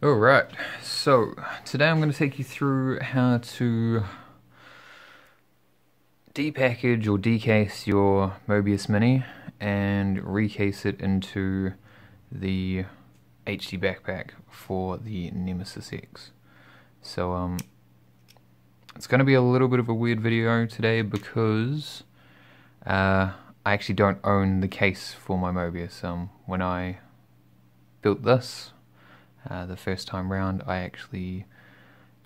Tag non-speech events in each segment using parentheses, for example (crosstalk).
Alright, so today I'm going to take you through how to depackage or decase your Mobius Mini and recase it into the HD backpack for the Nemesis X. So um, it's going to be a little bit of a weird video today because uh, I actually don't own the case for my Mobius. Um, when I built this, uh, the first time round, I actually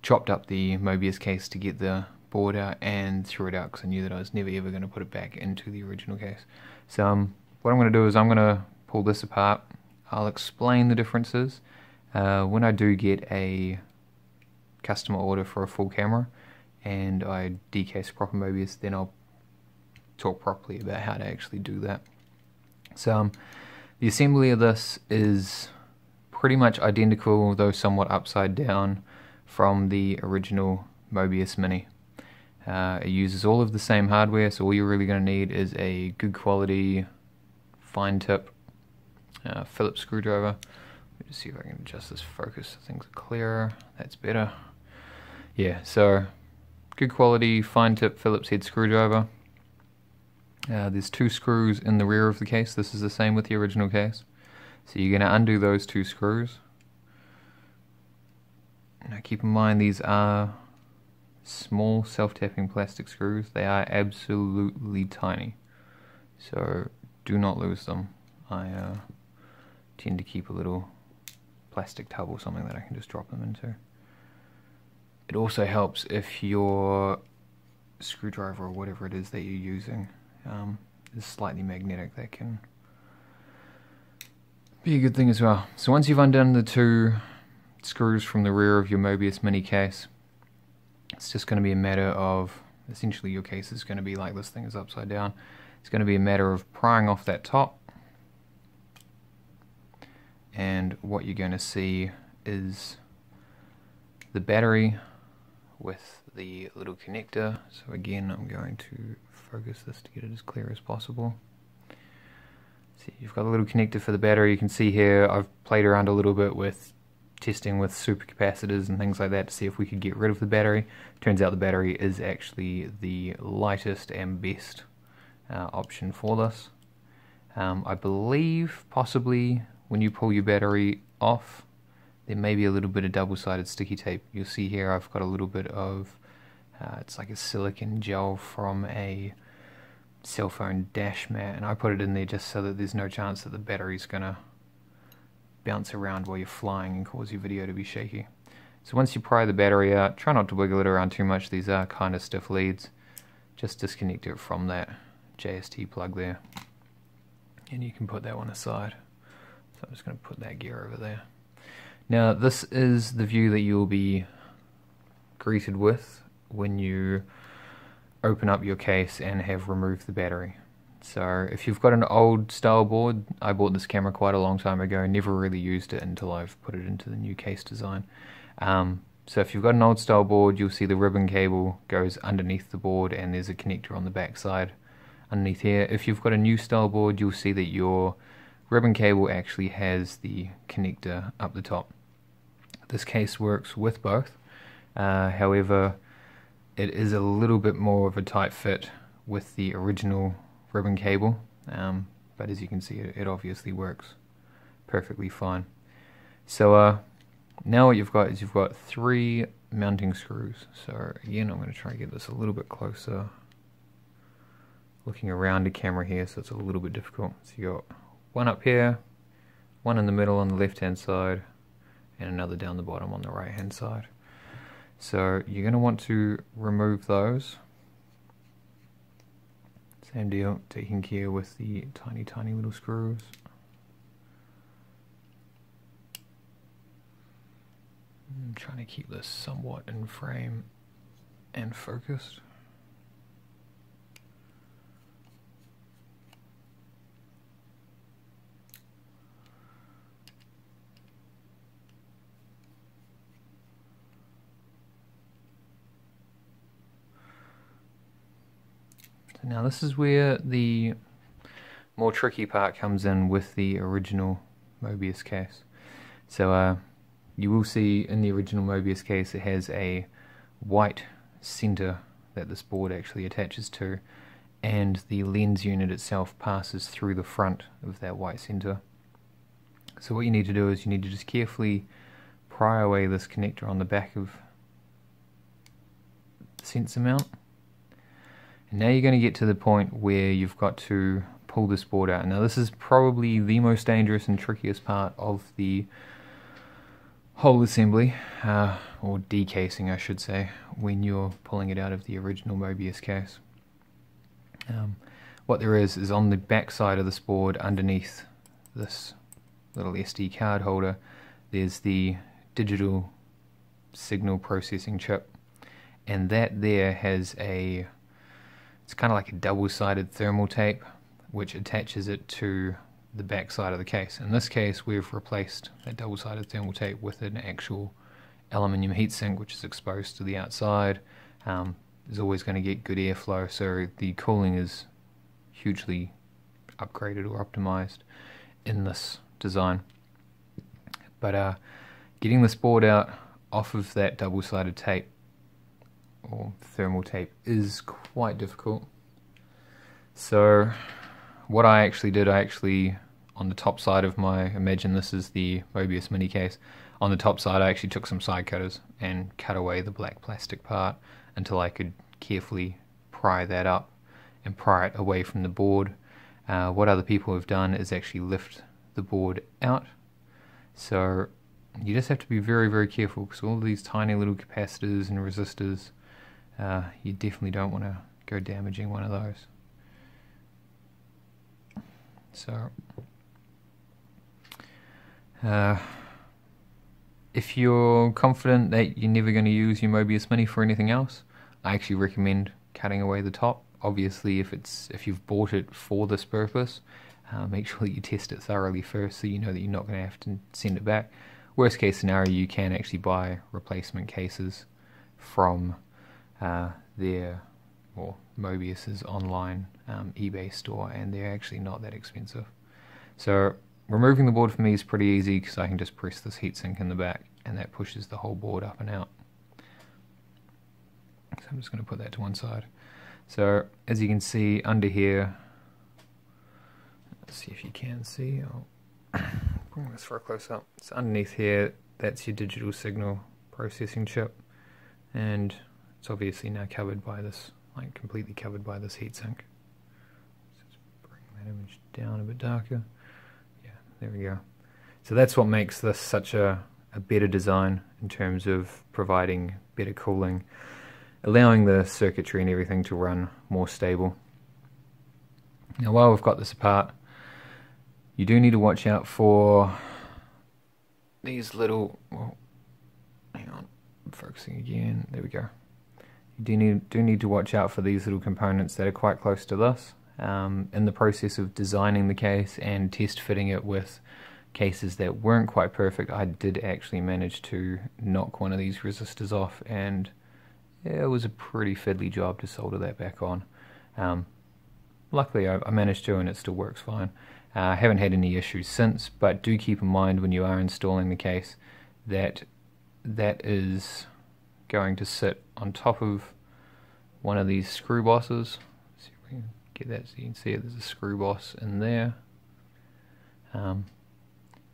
chopped up the Mobius case to get the board out and threw it out because I knew that I was never ever going to put it back into the original case. So um, what I'm going to do is I'm going to pull this apart. I'll explain the differences. Uh, when I do get a customer order for a full camera and I decase proper Mobius, then I'll talk properly about how to actually do that. So um, the assembly of this is pretty much identical, though somewhat upside down, from the original Mobius Mini. Uh, it uses all of the same hardware, so all you're really going to need is a good quality fine tip uh, Phillips screwdriver. Let me just see if I can adjust this focus so things are clearer. That's better. Yeah, so good quality fine tip Phillips head screwdriver. Uh, there's two screws in the rear of the case. This is the same with the original case. So you're going to undo those two screws. Now keep in mind these are small self-tapping plastic screws. They are absolutely tiny. So do not lose them. I uh, tend to keep a little plastic tub or something that I can just drop them into. It also helps if your screwdriver or whatever it is that you're using um, is slightly magnetic. That can be a good thing as well. So once you've undone the two screws from the rear of your Mobius mini case, it's just going to be a matter of, essentially your case is going to be like this thing is upside down. It's going to be a matter of prying off that top and what you're going to see is the battery with the little connector. So again, I'm going to focus this to get it as clear as possible. You've got a little connector for the battery. You can see here I've played around a little bit with testing with supercapacitors and things like that to see if we could get rid of the battery. Turns out the battery is actually the lightest and best uh, option for this. Um, I believe possibly when you pull your battery off there may be a little bit of double-sided sticky tape. You'll see here I've got a little bit of, uh, it's like a silicon gel from a cell phone dash mat and I put it in there just so that there's no chance that the battery's gonna bounce around while you're flying and cause your video to be shaky. So once you pry the battery out, try not to wiggle it around too much, these are kind of stiff leads. Just disconnect it from that JST plug there. And you can put that one aside. So I'm just going to put that gear over there. Now this is the view that you'll be greeted with when you open up your case and have removed the battery. So if you've got an old style board, I bought this camera quite a long time ago, never really used it until I've put it into the new case design. Um, so if you've got an old style board, you'll see the ribbon cable goes underneath the board and there's a connector on the back side underneath here. If you've got a new style board, you'll see that your ribbon cable actually has the connector up the top. This case works with both, uh, however it is a little bit more of a tight fit with the original ribbon cable, um, but as you can see it, it, obviously works perfectly fine. So uh, now what you've got is you've got three mounting screws. So again I'm going to try and get this a little bit closer looking around the camera here so it's a little bit difficult. So you got one up here, one in the middle on the left hand side, and another down the bottom on the right hand side. So you're going to want to remove those. Same deal, taking care with the tiny, tiny little screws. I'm trying to keep this somewhat in frame and focused. Now this is where the more tricky part comes in with the original Mobius case. So uh, you will see in the original Mobius case it has a white center that this board actually attaches to and the lens unit itself passes through the front of that white center. So what you need to do is you need to just carefully pry away this connector on the back of the sensor mount. Now you're going to get to the point where you've got to pull this board out. Now this is probably the most dangerous and trickiest part of the whole assembly, uh, or decasing I should say, when you're pulling it out of the original Mobius case. Um, what there is is on the back side of this board underneath this little SD card holder there's the digital signal processing chip and that there has a it's kind of like a double-sided thermal tape which attaches it to the back side of the case. In this case we've replaced that double-sided thermal tape with an actual aluminium heatsink which is exposed to the outside. Um, is always going to get good airflow so the cooling is hugely upgraded or optimized in this design. But uh, getting this board out off of that double-sided tape or thermal tape is quite difficult. So what I actually did, I actually, on the top side of my, imagine this is the Mobius mini case, on the top side I actually took some side cutters and cut away the black plastic part until I could carefully pry that up and pry it away from the board. Uh, what other people have done is actually lift the board out. So you just have to be very, very careful because all these tiny little capacitors and resistors, uh, you definitely don't want to go damaging one of those. So, uh, if you're confident that you're never going to use your Mobius Mini for anything else, I actually recommend cutting away the top. Obviously, if it's if you've bought it for this purpose, uh, make sure that you test it thoroughly first, so you know that you're not going to have to send it back. Worst case scenario, you can actually buy replacement cases from their or Mobius's online um, eBay store, and they're actually not that expensive. So removing the board for me is pretty easy because I can just press this heatsink in the back, and that pushes the whole board up and out. So I'm just going to put that to one side. So as you can see under here, let's see if you can see. I'll (coughs) bring this for a close up. So underneath here, that's your digital signal processing chip, and it's obviously now covered by this, like completely covered by this heatsink. Let's bring that image down a bit darker. Yeah, there we go. So that's what makes this such a, a better design in terms of providing better cooling allowing the circuitry and everything to run more stable. Now while we've got this apart, you do need to watch out for these little, well, hang on, I'm focusing again, there we go. Do need, do need to watch out for these little components that are quite close to this. Um, in the process of designing the case and test fitting it with cases that weren't quite perfect, I did actually manage to knock one of these resistors off and it was a pretty fiddly job to solder that back on. Um, luckily, I, I, managed to, and it still works fine. Uh, I haven't had any issues since, but do keep in mind when you are installing the case that that is going to sit on top of one of these screw bosses. Let's see if we can get that so you can see it. There's a screw boss in there. Um,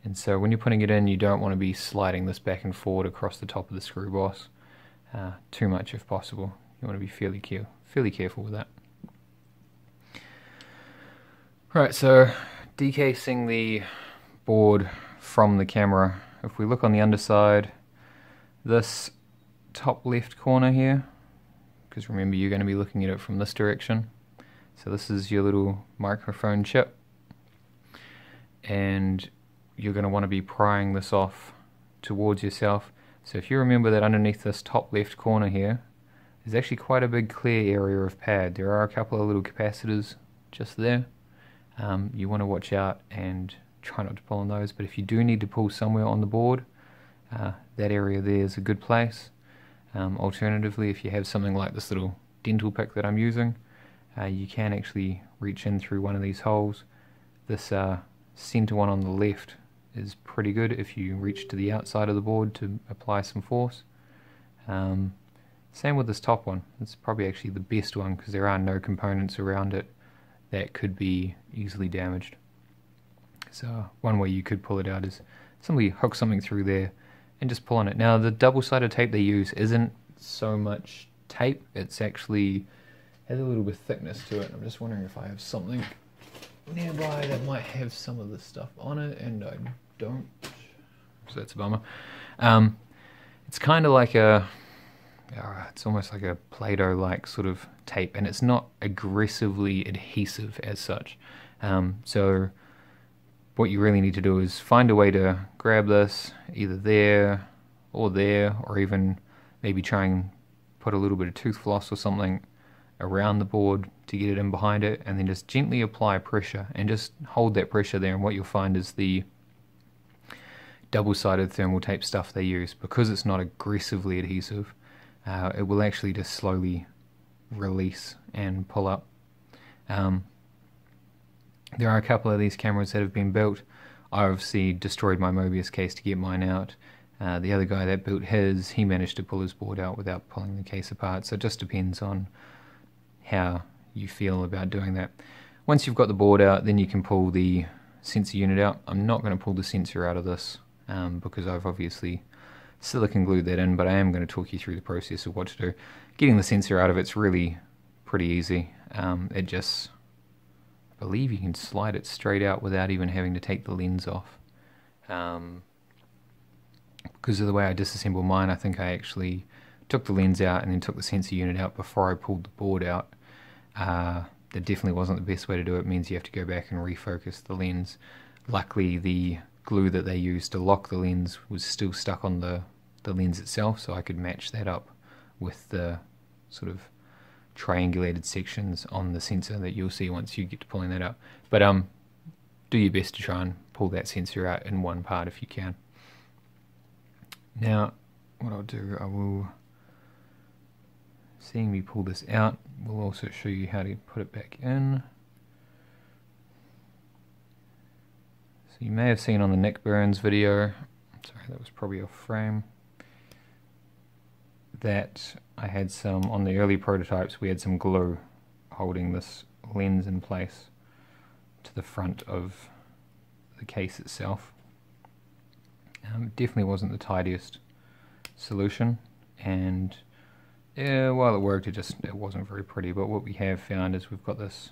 and so when you're putting it in, you don't want to be sliding this back and forward across the top of the screw boss uh, too much if possible. You want to be fairly, care fairly careful with that. Right, so decasing the board from the camera. If we look on the underside, this top left corner here, because remember you're going to be looking at it from this direction. So this is your little microphone chip. And you're going to want to be prying this off towards yourself so if you remember that underneath this top left corner here, there's actually quite a big clear area of pad. There are a couple of little capacitors just there. Um, you want to watch out and try not to pull on those, but if you do need to pull somewhere on the board, uh, that area there is a good place. Um, alternatively, if you have something like this little dental pick that I'm using, uh, you can actually reach in through one of these holes. This uh, center one on the left is pretty good if you reach to the outside of the board to apply some force. Um, same with this top one. It's probably actually the best one because there are no components around it that could be easily damaged. So one way you could pull it out is simply hook something through there and just pull on it. Now the double-sided tape they use isn't so much tape, it's actually has a little bit of thickness to it. I'm just wondering if I have something nearby that might have some of the stuff on it and I don't. So that's a bummer. Um, it's kind of like a uh, it's almost like a Play-Doh like sort of tape, and it's not aggressively adhesive as such. Um, so what you really need to do is find a way to grab this either there or there, or even maybe try and put a little bit of tooth floss or something around the board to get it in behind it, and then just gently apply pressure and just hold that pressure there. And what you'll find is the double-sided thermal tape stuff they use because it's not aggressively adhesive uh, it will actually just slowly release and pull up. Um, there are a couple of these cameras that have been built. I obviously destroyed my Mobius case to get mine out. Uh, the other guy that built his, he managed to pull his board out without pulling the case apart. So it just depends on how you feel about doing that. Once you've got the board out, then you can pull the sensor unit out. I'm not going to pull the sensor out of this um, because I've obviously silicon glued that in, but I am going to talk you through the process of what to do. Getting the sensor out of it's really pretty easy. Um, it just, believe you can slide it straight out without even having to take the lens off. Um, because of the way I disassembled mine, I think I actually took the lens out and then took the sensor unit out before I pulled the board out. Uh, that definitely wasn't the best way to do it. it. means you have to go back and refocus the lens. Luckily, the glue that they used to lock the lens was still stuck on the, the lens itself, so I could match that up with the sort of triangulated sections on the sensor that you'll see once you get to pulling that up. But um, do your best to try and pull that sensor out in one part if you can. Now, what I'll do, I will, seeing me pull this out, we'll also show you how to put it back in. So you may have seen on the Nick Burns video, sorry that was probably off frame, that I had some, on the early prototypes we had some glue holding this lens in place to the front of the case itself. Um, definitely wasn't the tidiest solution and yeah, while it worked it just it wasn't very pretty. But what we have found is we've got this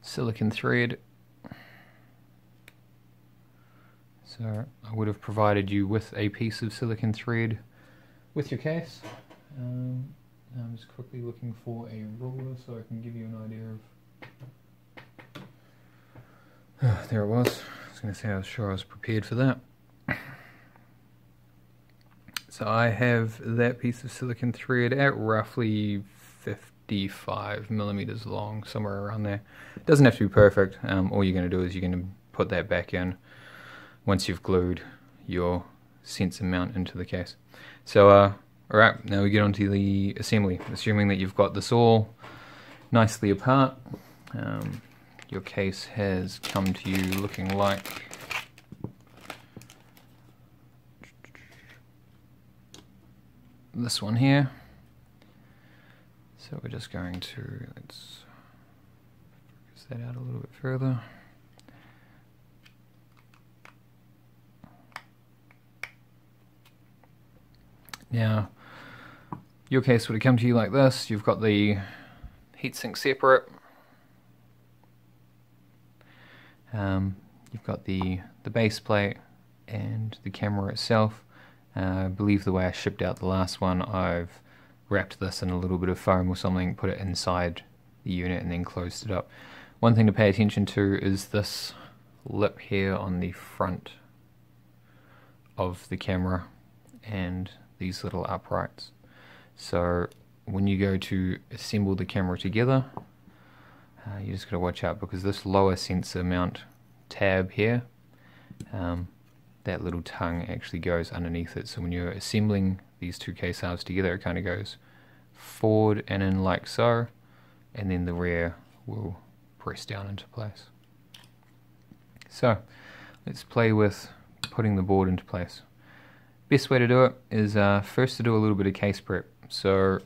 silicon thread. So I would have provided you with a piece of silicon thread with your case. Um, I'm just quickly looking for a ruler so I can give you an idea of... (sighs) there it was. I was going to say I was sure I was prepared for that. (clears throat) So I have that piece of silicon thread at roughly 55 millimeters long, somewhere around there. It doesn't have to be perfect. Um, all you're going to do is you're going to put that back in once you've glued your sensor mount into the case. So, uh, alright, now we get onto the assembly. Assuming that you've got this all nicely apart, um, your case has come to you looking like this one here. So we're just going to, let's focus that out a little bit further. Now, your case would have come to you like this. You've got the heatsink separate. Um, you've got the, the base plate and the camera itself. Uh, I believe the way I shipped out the last one, I've wrapped this in a little bit of foam or something, put it inside the unit and then closed it up. One thing to pay attention to is this lip here on the front of the camera and these little uprights. So when you go to assemble the camera together, uh, you just got to watch out because this lower sensor mount tab here, um, that little tongue actually goes underneath it. So when you're assembling these two case halves together, it kind of goes forward and in like so, and then the rear will press down into place. So let's play with putting the board into place. Best way to do it is uh, first to do a little bit of case prep. So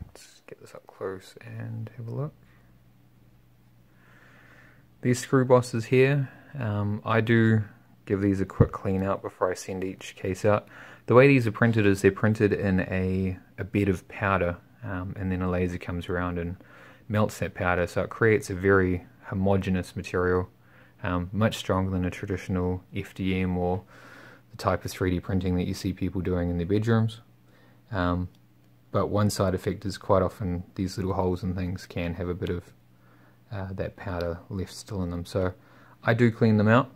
let's get this up close and have a look. These screw bosses here, um, I do give these a quick clean out before I send each case out. The way these are printed is they're printed in a, a bed of powder um, and then a laser comes around and melts that powder so it creates a very homogeneous material um, much stronger than a traditional FDM or the type of 3D printing that you see people doing in their bedrooms. Um, but one side effect is quite often these little holes and things can have a bit of uh, that powder left still in them. So I do clean them out,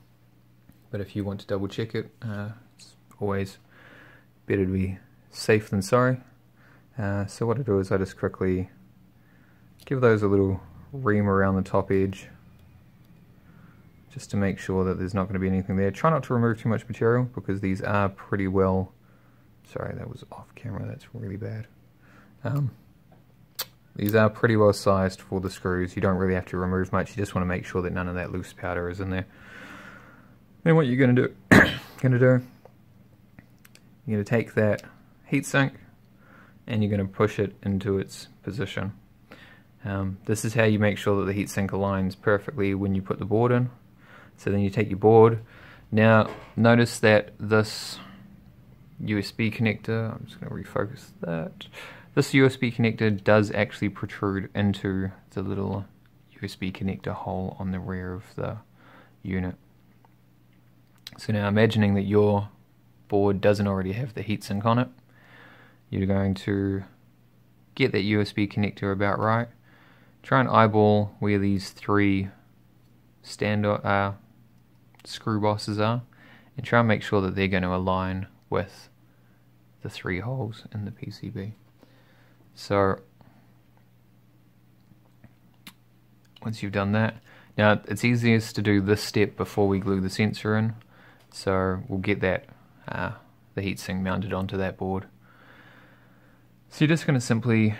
(clears throat) but if you want to double check it, uh, it's always better to be safe than sorry. Uh, so what I do is I just quickly give those a little ream around the top edge just to make sure that there's not going to be anything there. Try not to remove too much material because these are pretty well, sorry that was off camera, that's really bad. Um, these are pretty well sized for the screws, you don't really have to remove much, you just want to make sure that none of that loose powder is in there. Then what you're going to do, (coughs) going to do, you're going to take that heatsink and you're going to push it into its position. Um, this is how you make sure that the heatsink aligns perfectly when you put the board in. So then you take your board. Now notice that this USB connector, I'm just going to refocus that. This USB connector does actually protrude into the little USB connector hole on the rear of the unit. So now imagining that your board doesn't already have the heatsink on it, you're going to get that USB connector about right. Try and eyeball where these three stand uh, screw bosses are and try and make sure that they're going to align with the three holes in the PCB. So once you've done that, now it's easiest to do this step before we glue the sensor in. So we'll get that uh, the heatsink mounted onto that board. So you're just going to simply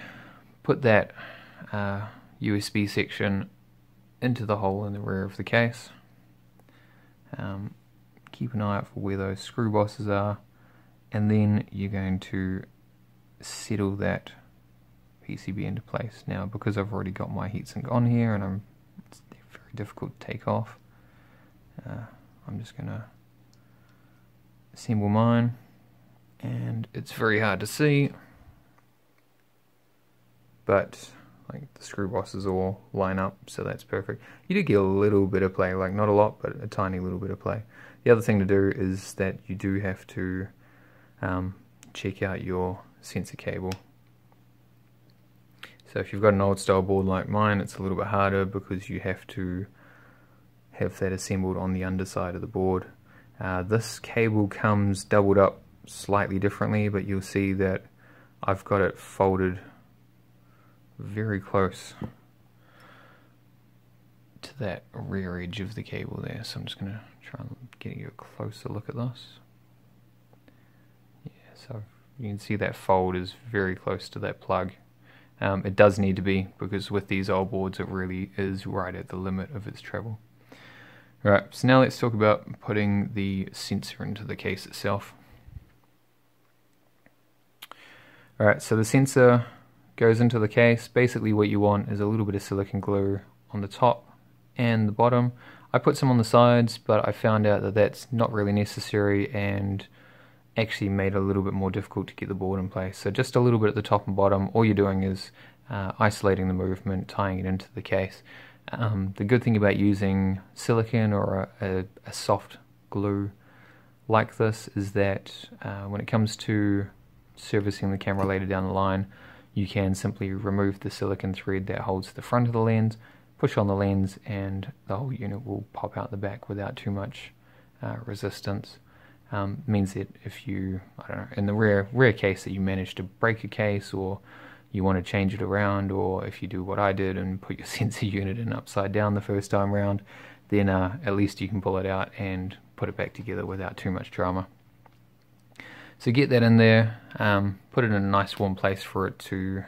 put that uh, USB section into the hole in the rear of the case. Um, keep an eye out for where those screw bosses are and then you're going to settle that PCB into place. Now because I've already got my heatsink on here and I'm, it's very difficult to take off, uh, I'm just going to assemble mine and it's very hard to see but like the screw bosses all line up, so that's perfect. You do get a little bit of play, like not a lot, but a tiny little bit of play. The other thing to do is that you do have to um, check out your sensor cable. So if you've got an old style board like mine, it's a little bit harder because you have to have that assembled on the underside of the board. Uh, this cable comes doubled up slightly differently, but you'll see that I've got it folded very close to that rear edge of the cable there. So I'm just going to try and get you a closer look at this. Yeah, so you can see that fold is very close to that plug. Um, it does need to be because with these old boards it really is right at the limit of its travel. Alright, so now let's talk about putting the sensor into the case itself. Alright, so the sensor goes into the case. Basically what you want is a little bit of silicon glue on the top and the bottom. I put some on the sides, but I found out that that's not really necessary and actually made it a little bit more difficult to get the board in place. So just a little bit at the top and bottom, all you're doing is uh, isolating the movement, tying it into the case. Um, the good thing about using silicon or a, a, a soft glue like this is that uh, when it comes to servicing the camera later down the line, you can simply remove the silicon thread that holds the front of the lens, push on the lens, and the whole unit will pop out the back without too much uh, resistance. Um, means that if you, I don't know, in the rare rare case that you manage to break a case or you want to change it around, or if you do what I did and put your (laughs) sensor unit in upside down the first time round, then uh, at least you can pull it out and put it back together without too much drama. So get that in there, um, put it in a nice warm place for it to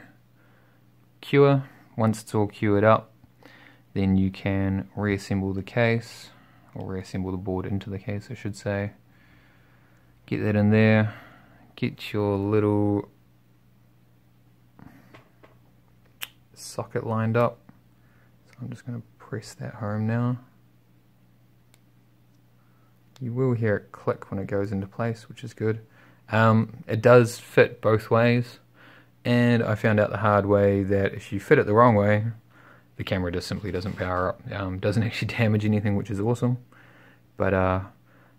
cure. Once it's all cured up, then you can reassemble the case. or reassemble the board into the case I should say. Get that in there, get your little socket lined up. So I'm just going to press that home now. You will hear it click when it goes into place, which is good. Um, it does fit both ways, and I found out the hard way that if you fit it the wrong way, the camera just simply doesn't power up. Um, doesn't (laughs) actually damage anything, which is awesome. But uh,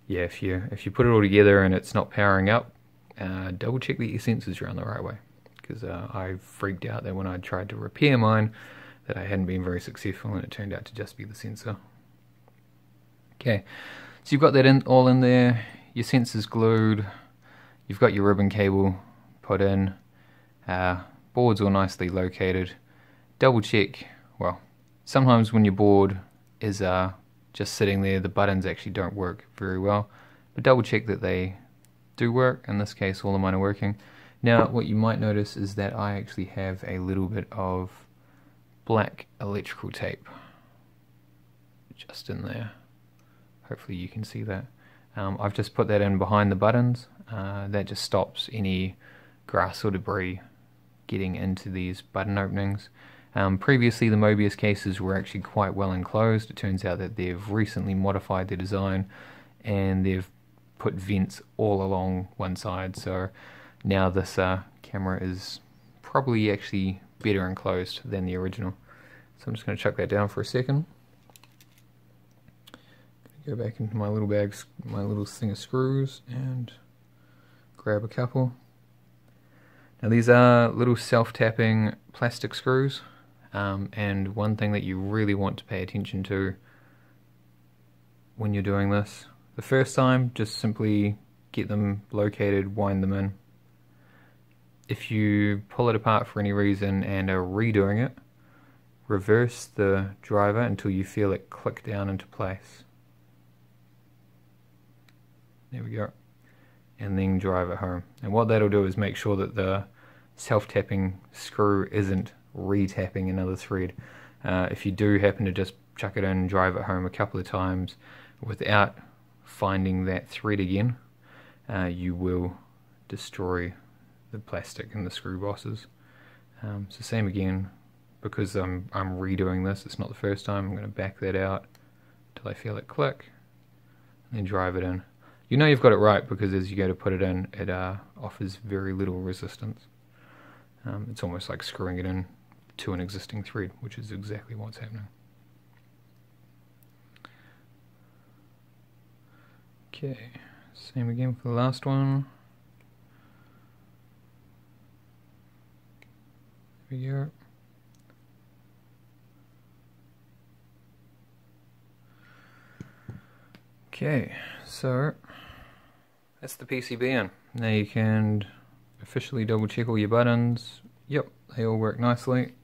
yeah, if you if you put it all together and it's not powering up, uh, double check that your sensors are on the right way. Because uh, I freaked out that when I tried to repair mine, that I hadn't been very successful, and it turned out to just be the sensor. Okay, so you've got that in all in there. Your sensors glued. You've got your ribbon cable put in. Uh, board's all nicely located. Double check. Well, sometimes when your board is uh, just sitting there, the buttons actually don't work very well. But double check that they do work. In this case, all of mine are working. Now, what you might notice is that I actually have a little bit of black electrical tape just in there. Hopefully you can see that. Um, I've just put that in behind the buttons. Uh, that just stops any grass or debris getting into these button openings. Um, previously, the Mobius cases were actually quite well enclosed. It turns out that they've recently modified their design and they've put vents all along one side. So now this uh, camera is probably actually better enclosed than the original. So I'm just going to chuck that down for a second. Go back into my little bags, my little thing of screws, and grab a couple. Now these are little self-tapping plastic screws. Um, and one thing that you really want to pay attention to when you're doing this, the first time, just simply get them located, wind them in. If you pull it apart for any reason and are redoing it, reverse the driver until you feel it click down into place. There we go. And then drive it home. And what that'll do is make sure that the self-tapping screw isn't re-tapping another thread. Uh, if you do happen to just chuck it in and drive it home a couple of times without finding that thread again, uh, you will destroy the plastic and the screw bosses. Um, so same again, because I'm, I'm redoing this, it's not the first time, I'm going to back that out until I feel it click, and then drive it in. You know you've got it right because as you go to put it in, it uh, offers very little resistance. Um, it's almost like screwing it in to an existing thread, which is exactly what's happening. Okay, same again for the last one. There we go. Okay, so that's the PCB in. Now you can officially double check all your buttons. Yep, they all work nicely.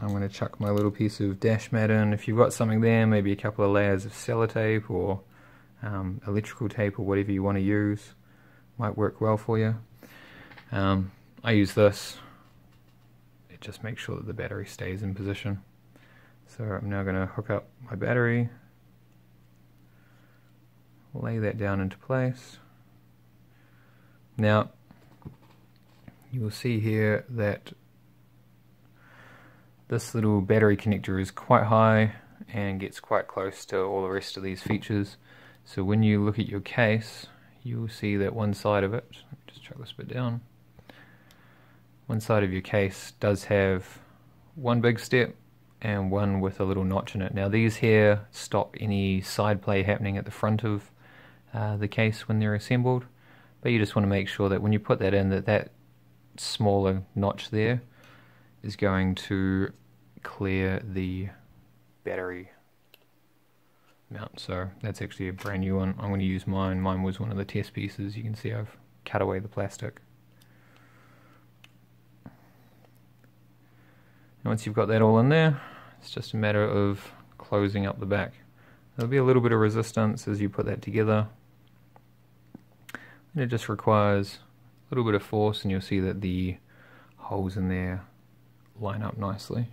I'm going to chuck my little piece of dash mat in. If you've got something there, maybe a couple of layers of sellotape or um, electrical tape or whatever you want to use, might work well for you. Um, I use this. It just makes sure that the battery stays in position. So I'm now going to hook up my battery, lay that down into place. Now, you will see here that this little battery connector is quite high and gets quite close to all the rest of these features. So when you look at your case, you will see that one side of it, just chuck this bit down, one side of your case does have one big step and one with a little notch in it. Now these here stop any side play happening at the front of uh, the case when they're assembled, but you just want to make sure that when you put that in that that smaller notch there is going to clear the battery mount. So that's actually a brand new one. I'm going to use mine. Mine was one of the test pieces. You can see I've cut away the plastic. And once you've got that all in there, it's just a matter of closing up the back. There'll be a little bit of resistance as you put that together. And it just requires a little bit of force and you'll see that the holes in there line up nicely.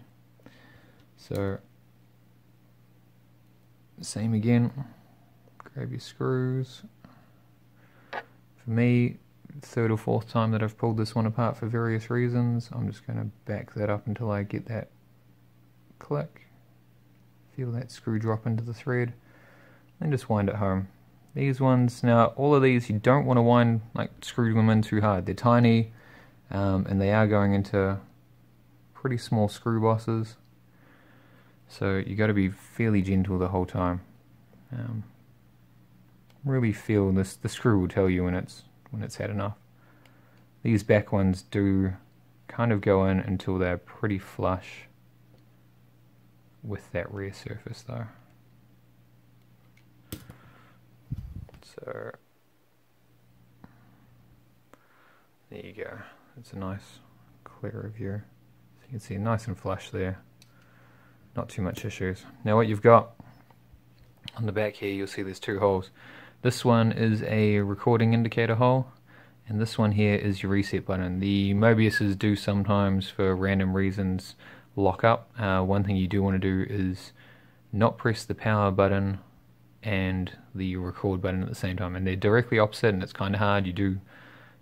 So same again. Grab your screws. For me, third or fourth time that I've pulled this one apart for various reasons, I'm just going to back that up until I get that click. Feel that screw drop into the thread. And just wind it home. These ones, now all of these you don't want to wind, like screw them in too hard. They're tiny um, and they are going into pretty small screw bosses. So you got to be fairly gentle the whole time. Um, really feel this. The screw will tell you when it's when it's had enough. These back ones do kind of go in until they're pretty flush with that rear surface though. So there you go. It's a nice clearer view. So you can see nice and flush there. Not too much issues. Now what you've got on the back here, you'll see there's two holes. This one is a recording indicator hole, and this one here is your reset button. The Mobiuses do sometimes, for random reasons, lock up. Uh, one thing you do want to do is not press the power button and the record button at the same time, and they're directly opposite, and it's kind of hard. You do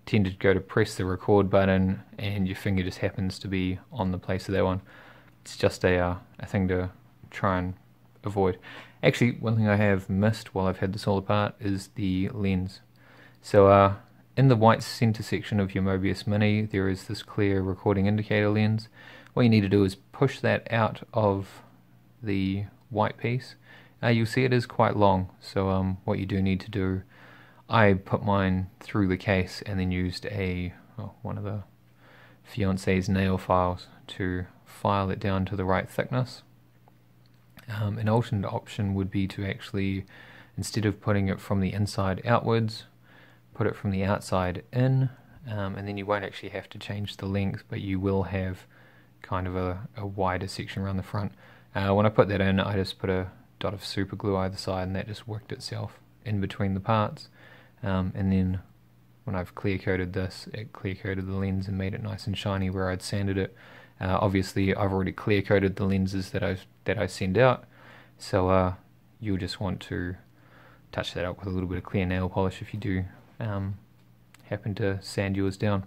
tend to go to press the record button, and your finger just happens to be on the place of that one. It's just a, uh, a thing to try and avoid. Actually, one thing I have missed while I've had this all apart is the lens. So uh, in the white center section of your Mobius Mini, there is this clear recording indicator lens. What you need to do is push that out of the white piece. Uh, you'll see it is quite long, so um, what you do need to do, I put mine through the case and then used a oh, one of the fiance's nail files to file it down to the right thickness. Um, an alternate option would be to actually, instead of putting it from the inside outwards, put it from the outside in, um, and then you won't actually have to change the length, but you will have kind of a, a wider section around the front. Uh, when I put that in, I just put a dot of super glue either side, and that just worked itself in between the parts. Um, and then when I've clear coated this, it clear coated the lens and made it nice and shiny where I'd sanded it. Uh, obviously, I've already clear coated the lenses that I that I send out, so uh, you'll just want to touch that up with a little bit of clear nail polish if you do um, happen to sand yours down.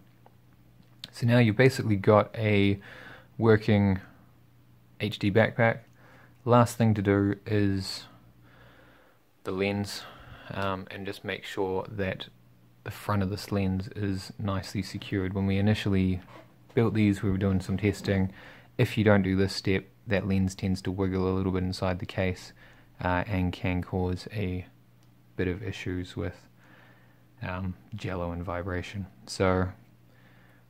So now you've basically got a working HD backpack. Last thing to do is the lens um, and just make sure that the front of this lens is nicely secured. When we initially built these, we were doing some testing. If you don't do this step, that lens tends to wiggle a little bit inside the case uh, and can cause a bit of issues with um, jello and vibration. So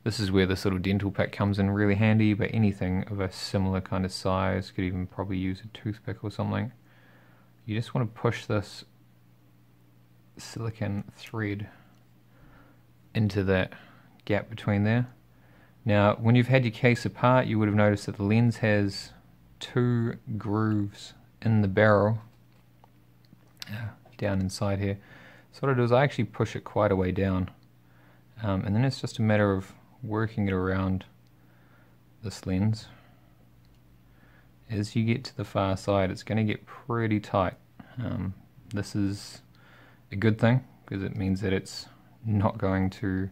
this is where this little dental pick comes in really handy, but anything of a similar kind of size, could even probably use a toothpick or something. You just want to push this silicon thread into that gap between there. Now, when you've had your case apart, you would have noticed that the lens has two grooves in the barrel uh, down inside here. So what I do is I actually push it quite a way down. Um, and then it's just a matter of working it around this lens. As you get to the far side, it's going to get pretty tight. Um, this is a good thing because it means that it's not going to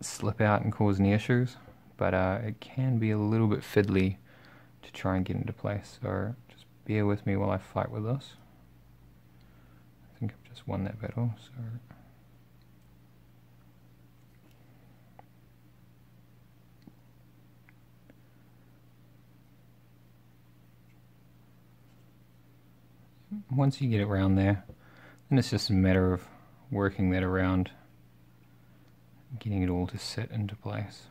slip out and cause any issues, but uh, it can be a little bit fiddly to try and get into place. So just bear with me while I fight with this. I think I've just won that battle. So. Once you get it around there, then it's just a matter of working that around getting it all to set into place.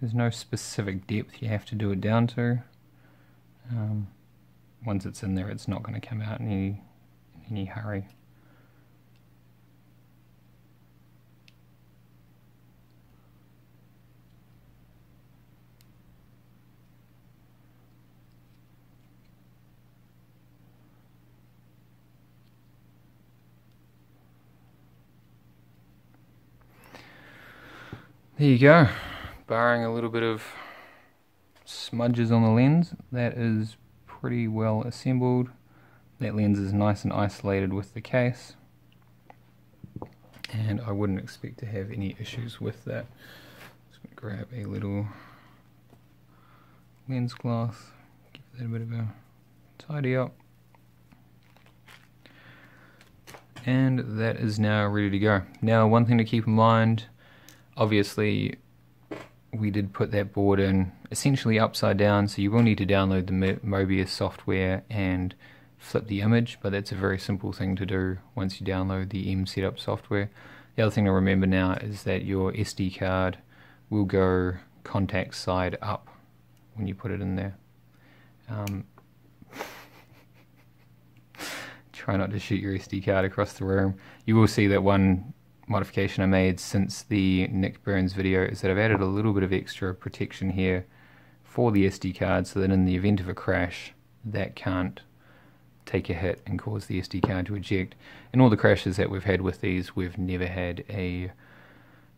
There's no specific depth you have to do it down to. Um, once it's in there, it's not going to come out in any, in any hurry. There you go. Barring a little bit of smudges on the lens, that is pretty well assembled. That lens is nice and isolated with the case. And I wouldn't expect to have any issues with that. Just grab a little lens cloth, give that a bit of a tidy up. And that is now ready to go. Now one thing to keep in mind, obviously we did put that board in essentially upside down so you will need to download the Mobius software and flip the image but that's a very simple thing to do once you download the M setup software. The other thing to remember now is that your SD card will go contact side up when you put it in there. Um, (laughs) try not to shoot your SD card across the room. You will see that one modification I made since the Nick Burns video is that I've added a little bit of extra protection here for the SD card so that in the event of a crash that can't take a hit and cause the SD card to eject. In all the crashes that we've had with these we've never had a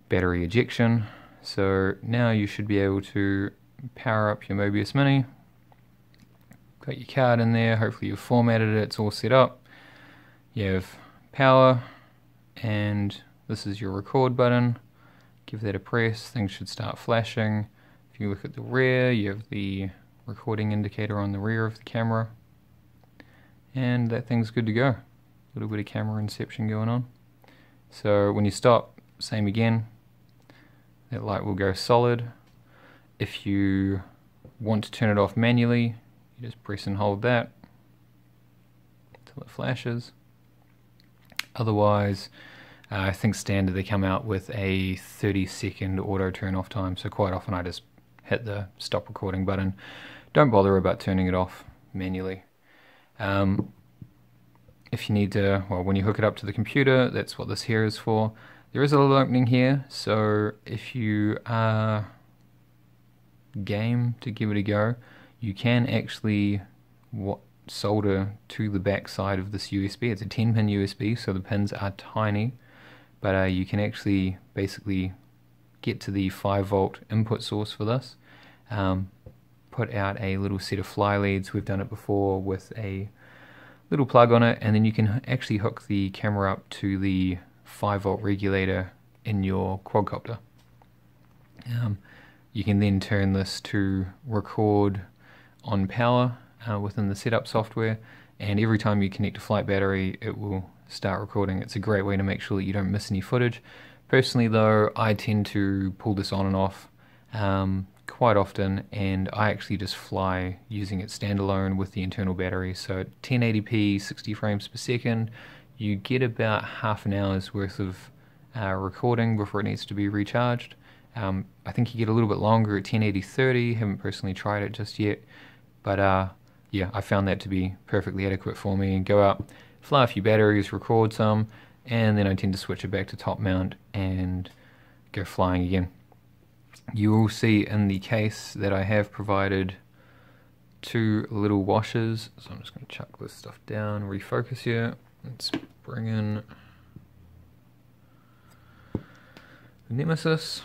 battery ejection. So now you should be able to power up your Mobius Mini. Got your card in there. Hopefully you've formatted it. It's all set up. You have power and this is your record button. Give that a press, things should start flashing. If you look at the rear, you have the recording indicator on the rear of the camera. And that thing's good to go. A little bit of camera inception going on. So when you stop, same again. That light will go solid. If you want to turn it off manually, you just press and hold that until it flashes. Otherwise, uh, I think standard they come out with a 30 second auto turn off time, so quite often I just hit the stop recording button. Don't bother about turning it off manually. Um, if you need to, well, when you hook it up to the computer, that's what this here is for. There is a little opening here, so if you are game to give it a go, you can actually what solder to the back side of this USB. It's a 10 pin USB, so the pins are tiny but uh, you can actually basically get to the 5 volt input source for this. Um, put out a little set of fly leads, we've done it before with a little plug on it, and then you can actually hook the camera up to the 5 volt regulator in your quadcopter. Um, you can then turn this to record on power uh, within the setup software, and every time you connect a flight battery, it will start recording. It's a great way to make sure that you don't miss any footage. Personally, though, I tend to pull this on and off um, quite often, and I actually just fly using it standalone with the internal battery. So 1080p, 60 frames per second, you get about half an hour's worth of uh, recording before it needs to be recharged. Um, I think you get a little bit longer at 1080 30. Haven't personally tried it just yet, but uh, yeah, I found that to be perfectly adequate for me. And go out, fly a few batteries, record some, and then I tend to switch it back to top mount and go flying again. You will see in the case that I have provided two little washers. So I'm just going to chuck this stuff down, refocus here. Let's bring in the Nemesis.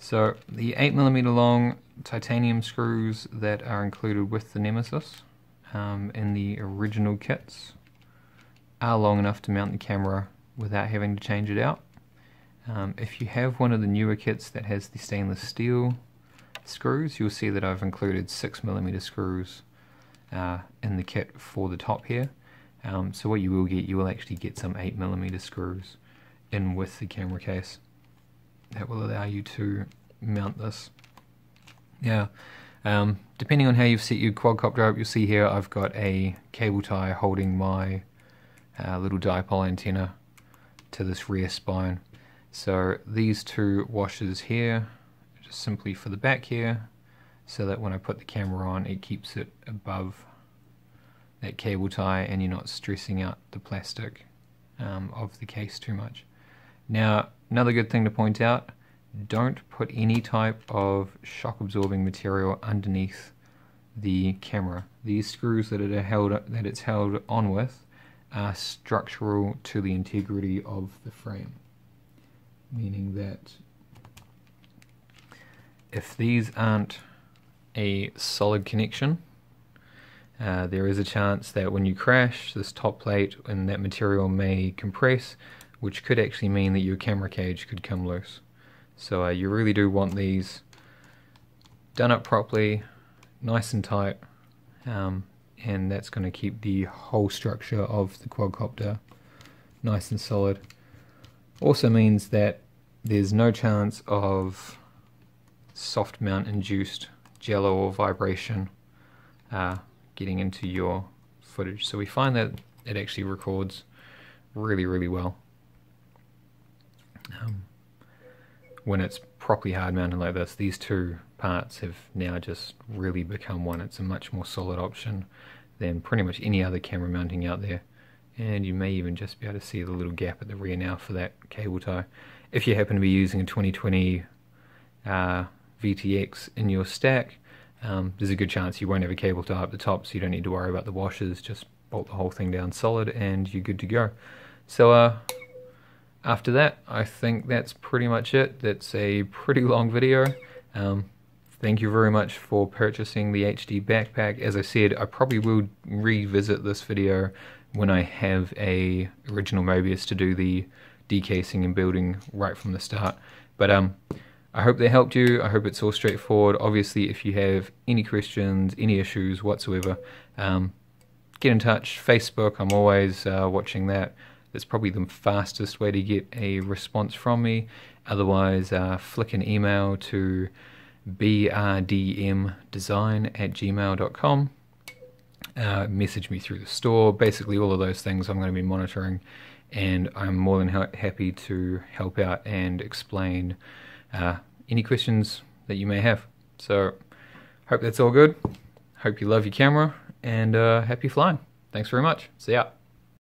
So the 8mm long titanium screws that are included with the Nemesis um, in the original kits are long enough to mount the camera without having to change it out. Um, if you have one of the newer kits that has the stainless steel screws, you'll see that I've included 6mm screws uh, in the kit for the top here. Um, so what you will get, you will actually get some 8mm screws in with the camera case that will allow you to mount this. Yeah, um, depending on how you've set your quadcopter up, you'll see here I've got a cable tie holding my uh, little dipole antenna to this rear spine. So these two washers here, just simply for the back here, so that when I put the camera on it keeps it above that cable tie and you're not stressing out the plastic um, of the case too much. Now another good thing to point out don't put any type of shock absorbing material underneath the camera. These screws that it are held that it's held on with are structural to the integrity of the frame, meaning that if these aren't a solid connection, uh, there is a chance that when you crash, this top plate and that material may compress, which could actually mean that your camera cage could come loose. So uh, you really do want these done up properly, nice and tight, um, and that's going to keep the whole structure of the quadcopter nice and solid. Also means that there's no chance of soft mount induced jello or vibration uh, getting into your footage. So we find that it actually records really, really well. Um, when it's properly hard mounted like this, these two parts have now just really become one. It's a much more solid option than pretty much any other camera mounting out there. And you may even just be able to see the little gap at the rear now for that cable tie. If you happen to be using a 2020 uh, VTX in your stack, um, there's a good chance you won't have a cable tie up the top, so you don't need to worry about the washers. Just bolt the whole thing down solid and you're good to go. So uh, after that, I think that's pretty much it. That's a pretty long video. Um, thank you very much for purchasing the HD backpack. As I said, I probably will revisit this video when I have a original Mobius to do the decasing and building right from the start. But um, I hope they helped you. I hope it's all straightforward. Obviously, if you have any questions, any issues whatsoever, um, get in touch. Facebook, I'm always uh, watching that. That's probably the fastest way to get a response from me. Otherwise, uh, flick an email to brdmdesign at gmail.com. Uh, message me through the store. Basically, all of those things I'm going to be monitoring, and I'm more than ha happy to help out and explain uh, any questions that you may have. So, hope that's all good. Hope you love your camera and uh, happy flying. Thanks very much. See ya.